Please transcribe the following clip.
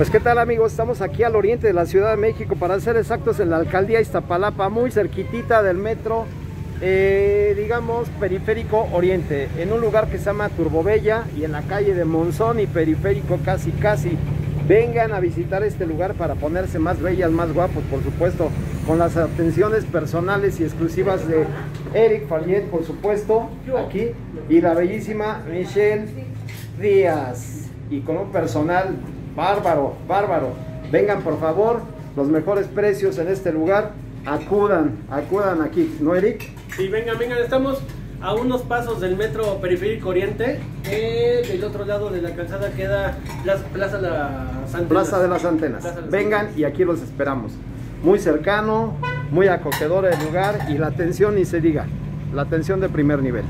Pues qué tal amigos, estamos aquí al oriente de la Ciudad de México, para ser exactos en la alcaldía Iztapalapa, muy cerquitita del metro, eh, digamos periférico oriente, en un lugar que se llama Turbobella y en la calle de Monzón y periférico casi casi. Vengan a visitar este lugar para ponerse más bellas, más guapos, por supuesto, con las atenciones personales y exclusivas de Eric Fallet, por supuesto, aquí, y la bellísima Michelle Díaz, y con un personal bárbaro, bárbaro. Vengan por favor, los mejores precios en este lugar, acudan, acudan aquí, ¿no Eric? Sí, vengan, vengan, estamos a unos pasos del metro periférico oriente. Eh, del otro lado de la calzada queda Plaza, Plaza de las Antenas. Plaza de las Antenas. Plaza de las Vengan Antenas. y aquí los esperamos. Muy cercano, muy acogedor el lugar y la atención ni se diga. La atención de primer nivel.